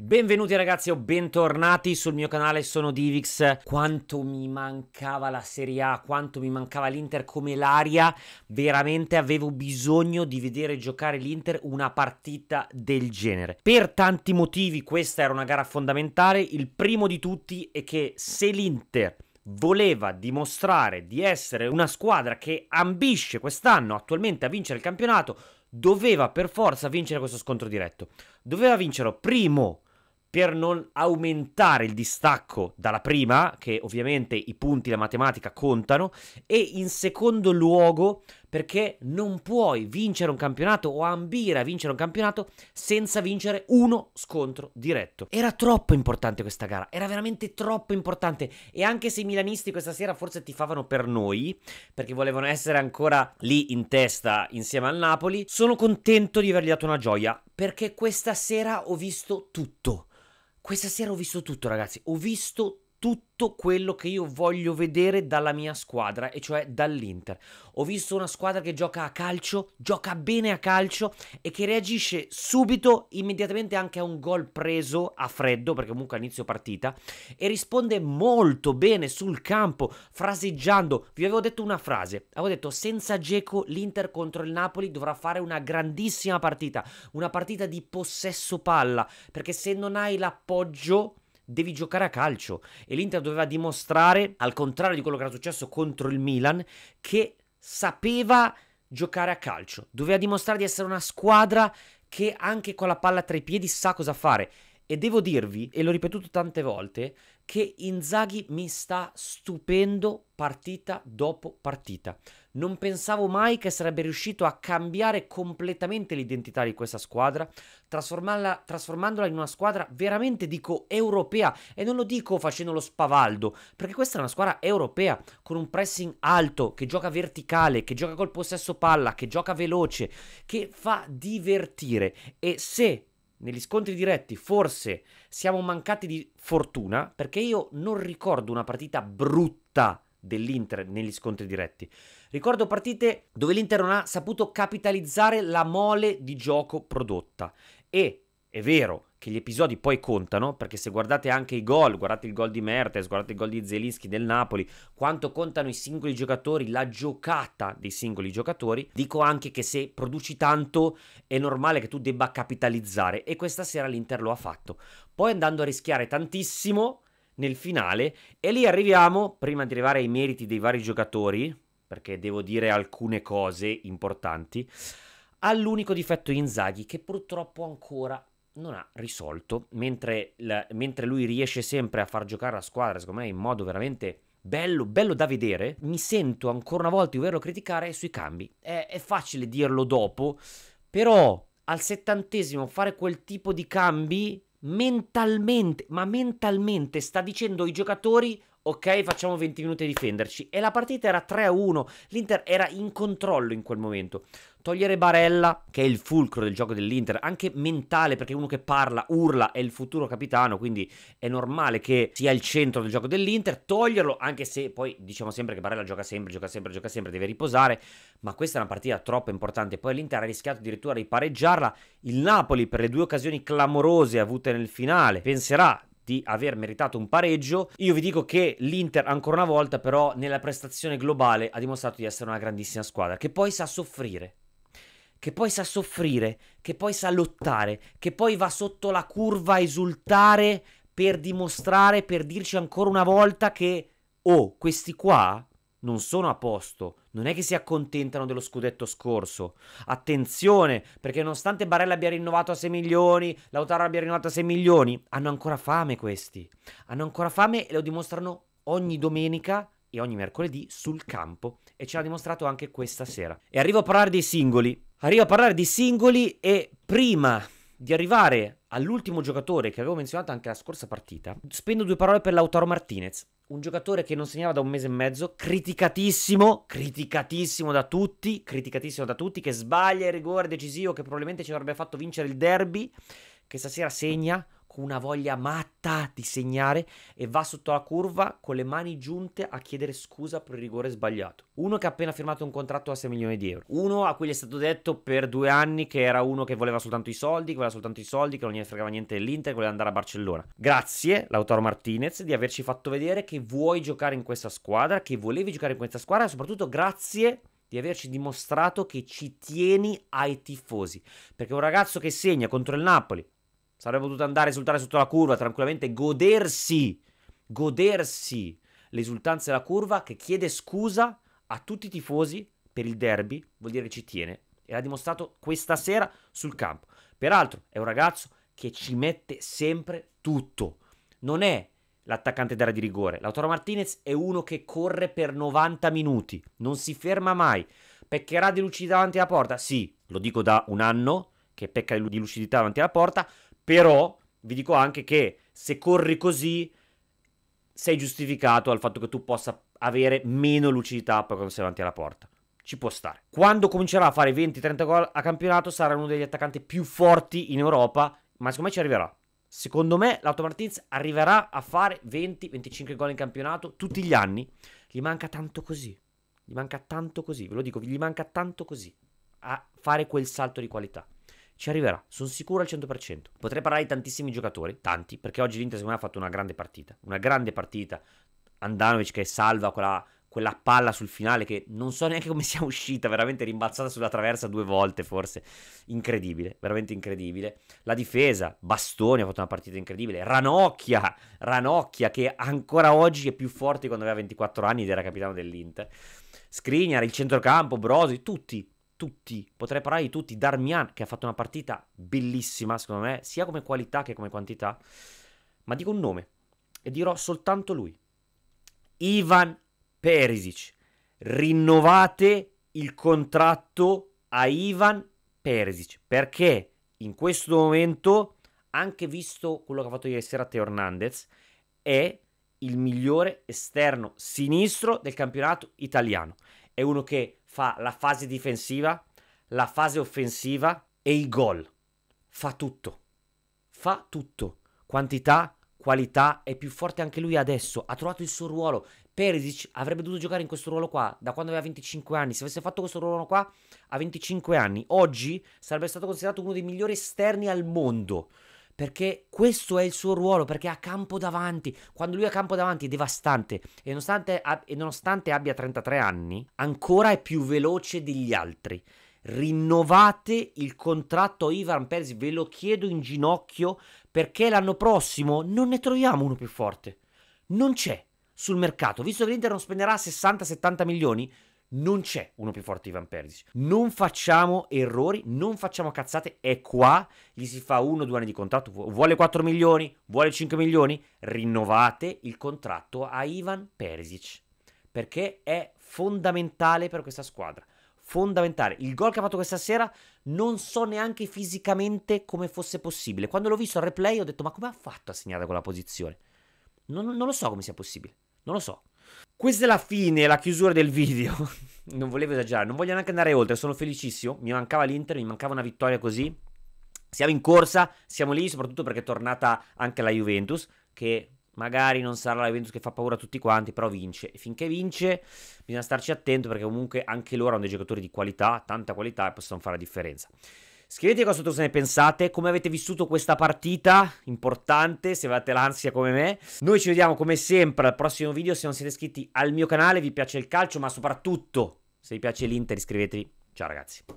Benvenuti ragazzi o bentornati sul mio canale, sono Divix. Quanto mi mancava la Serie A, quanto mi mancava l'Inter come l'aria. Veramente avevo bisogno di vedere giocare l'Inter una partita del genere. Per tanti motivi questa era una gara fondamentale. Il primo di tutti è che se l'Inter voleva dimostrare di essere una squadra che ambisce quest'anno attualmente a vincere il campionato, doveva per forza vincere questo scontro diretto. Doveva vincere primo per non aumentare il distacco dalla prima, che ovviamente i punti la matematica contano, e in secondo luogo perché non puoi vincere un campionato o ambire a vincere un campionato senza vincere uno scontro diretto. Era troppo importante questa gara, era veramente troppo importante e anche se i milanisti questa sera forse tifavano per noi, perché volevano essere ancora lì in testa insieme al Napoli, sono contento di avergli dato una gioia, perché questa sera ho visto tutto. Questa sera ho visto tutto, ragazzi. Ho visto tutto quello che io voglio vedere dalla mia squadra, e cioè dall'Inter. Ho visto una squadra che gioca a calcio, gioca bene a calcio e che reagisce subito, immediatamente anche a un gol preso a freddo, perché comunque inizio partita, e risponde molto bene sul campo, fraseggiando. Vi avevo detto una frase, avevo detto senza Geco l'Inter contro il Napoli dovrà fare una grandissima partita, una partita di possesso palla, perché se non hai l'appoggio devi giocare a calcio. E l'Inter doveva dimostrare, al contrario di quello che era successo contro il Milan, che sapeva giocare a calcio. Doveva dimostrare di essere una squadra che anche con la palla tra i piedi sa cosa fare. E devo dirvi, e l'ho ripetuto tante volte, che Inzaghi mi sta stupendo partita dopo partita. Non pensavo mai che sarebbe riuscito a cambiare completamente l'identità di questa squadra, trasformandola in una squadra veramente, dico, europea. E non lo dico facendo lo spavaldo, perché questa è una squadra europea, con un pressing alto, che gioca verticale, che gioca col possesso palla, che gioca veloce, che fa divertire. E se negli scontri diretti forse siamo mancati di fortuna, perché io non ricordo una partita brutta dell'Inter negli scontri diretti. Ricordo partite dove l'Inter non ha saputo capitalizzare la mole di gioco prodotta e è vero che gli episodi poi contano, perché se guardate anche i gol, guardate il gol di Mertes, guardate il gol di Zelinski del Napoli, quanto contano i singoli giocatori, la giocata dei singoli giocatori, dico anche che se produci tanto è normale che tu debba capitalizzare e questa sera l'Inter lo ha fatto. Poi andando a rischiare tantissimo nel finale e lì arriviamo, prima di arrivare ai meriti dei vari giocatori, perché devo dire alcune cose importanti, all'unico difetto di Inzaghi che purtroppo ancora non ha risolto, mentre, la, mentre lui riesce sempre a far giocare la squadra, secondo me, in modo veramente bello, bello da vedere, mi sento ancora una volta di doverlo criticare sui cambi. È, è facile dirlo dopo, però al settantesimo fare quel tipo di cambi mentalmente, ma mentalmente sta dicendo ai giocatori ok, facciamo 20 minuti a difenderci. E la partita era 3-1, l'Inter era in controllo in quel momento. Togliere Barella, che è il fulcro del gioco dell'Inter, anche mentale, perché uno che parla, urla, è il futuro capitano, quindi è normale che sia il centro del gioco dell'Inter. Toglierlo, anche se poi diciamo sempre che Barella gioca sempre, gioca sempre, gioca sempre, deve riposare, ma questa è una partita troppo importante. Poi l'Inter ha rischiato addirittura di pareggiarla. Il Napoli, per le due occasioni clamorose avute nel finale, penserà di aver meritato un pareggio. Io vi dico che l'Inter ancora una volta però nella prestazione globale ha dimostrato di essere una grandissima squadra che poi sa soffrire. Che poi sa soffrire, che poi sa lottare, che poi va sotto la curva a esultare per dimostrare, per dirci ancora una volta che, oh, questi qua non sono a posto. Non è che si accontentano dello scudetto scorso. Attenzione, perché nonostante Barella abbia rinnovato a 6 milioni, Lautaro abbia rinnovato a 6 milioni, hanno ancora fame questi. Hanno ancora fame e lo dimostrano ogni domenica e ogni mercoledì sul campo. E ce l'ha dimostrato anche questa sera. E arrivo a parlare dei singoli. Arrivo a parlare di singoli e prima di arrivare all'ultimo giocatore che avevo menzionato anche la scorsa partita, spendo due parole per Lautaro Martinez un giocatore che non segnava da un mese e mezzo, criticatissimo, criticatissimo da tutti, criticatissimo da tutti, che sbaglia il rigore decisivo che probabilmente ci avrebbe fatto vincere il derby, che stasera segna con una voglia matta di segnare e va sotto la curva con le mani giunte a chiedere scusa per il rigore sbagliato. Uno che ha appena firmato un contratto a 6 milioni di euro. Uno a cui gli è stato detto per due anni che era uno che voleva soltanto i soldi, che voleva soltanto i soldi, che non gli fregava niente dell'Inter, che voleva andare a Barcellona. Grazie, Lautaro Martinez, di averci fatto vedere che vuoi giocare in questa squadra, che volevi giocare in questa squadra e soprattutto grazie di averci dimostrato che ci tieni ai tifosi. Perché un ragazzo che segna contro il Napoli, Sarebbe potuto andare a esultare sotto la curva, tranquillamente godersi, godersi l'esultanza della curva che chiede scusa a tutti i tifosi per il derby, vuol dire che ci tiene. E l'ha dimostrato questa sera sul campo. Peraltro è un ragazzo che ci mette sempre tutto. Non è l'attaccante d'area di rigore. Lautaro Martinez è uno che corre per 90 minuti, non si ferma mai. Peccherà di lucidità davanti alla porta? Sì, lo dico da un anno che pecca di lucidità davanti alla porta, però vi dico anche che se corri così sei giustificato al fatto che tu possa avere meno lucidità poi quando sei davanti alla porta. Ci può stare. Quando comincerà a fare 20-30 gol a campionato sarà uno degli attaccanti più forti in Europa, ma secondo me ci arriverà. Secondo me l'Auto Martins arriverà a fare 20-25 gol in campionato tutti gli anni. Gli manca tanto così. Gli manca tanto così, ve lo dico, gli manca tanto così a fare quel salto di qualità ci arriverà, sono sicuro al 100%. Potrei parlare di tantissimi giocatori, tanti, perché oggi l'Inter secondo me ha fatto una grande partita, una grande partita. Andanovic che salva quella, quella palla sul finale che non so neanche come sia uscita, veramente rimbalzata sulla traversa due volte forse, incredibile, veramente incredibile. La difesa, Bastoni ha fatto una partita incredibile, Ranocchia, Ranocchia che ancora oggi è più forte quando aveva 24 anni ed era capitano dell'Inter. Skriniar, il centrocampo, Brosi, tutti, tutti, potrei parlare di tutti, Darmian che ha fatto una partita bellissima secondo me, sia come qualità che come quantità, ma dico un nome e dirò soltanto lui. Ivan Perisic. Rinnovate il contratto a Ivan Perisic perché in questo momento, anche visto quello che ha fatto ieri sera Teo Hernandez, è il migliore esterno sinistro del campionato italiano. È uno che fa la fase difensiva, la fase offensiva e i gol. Fa tutto. Fa tutto. Quantità, qualità, è più forte anche lui adesso. Ha trovato il suo ruolo. Perisic avrebbe dovuto giocare in questo ruolo qua da quando aveva 25 anni. Se avesse fatto questo ruolo qua a 25 anni, oggi sarebbe stato considerato uno dei migliori esterni al mondo perché questo è il suo ruolo, perché ha campo davanti. Quando lui ha campo davanti è devastante e nonostante, e nonostante abbia 33 anni, ancora è più veloce degli altri. Rinnovate il contratto Ivan Persi, ve lo chiedo in ginocchio perché l'anno prossimo non ne troviamo uno più forte. Non c'è sul mercato, visto che l'Inter non spenderà 60-70 milioni, non c'è uno più forte di Van Persie. Non facciamo errori, non facciamo cazzate. È qua, gli si fa uno o due anni di contratto. Vuole 4 milioni, vuole 5 milioni. Rinnovate il contratto a Ivan Perisic. Perché è fondamentale per questa squadra. Fondamentale. Il gol che ha fatto questa sera non so neanche fisicamente come fosse possibile. Quando l'ho visto al replay ho detto ma come ha fatto a segnare quella posizione? Non, non lo so come sia possibile. Non lo so. Questa è la fine, la chiusura del video. non volevo esagerare, non voglio neanche andare oltre, sono felicissimo. Mi mancava l'Inter, mi mancava una vittoria così. Siamo in corsa, siamo lì soprattutto perché è tornata anche la Juventus, che magari non sarà la Juventus che fa paura a tutti quanti, però vince. E finché vince bisogna starci attento perché comunque anche loro hanno dei giocatori di qualità, tanta qualità e possono fare la differenza. Scrivete cosa sotto se ne pensate, come avete vissuto questa partita importante, se avete l'ansia come me. Noi ci vediamo come sempre al prossimo video, se non siete iscritti al mio canale, vi piace il calcio, ma soprattutto se vi piace l'Inter iscrivetevi. Ciao ragazzi.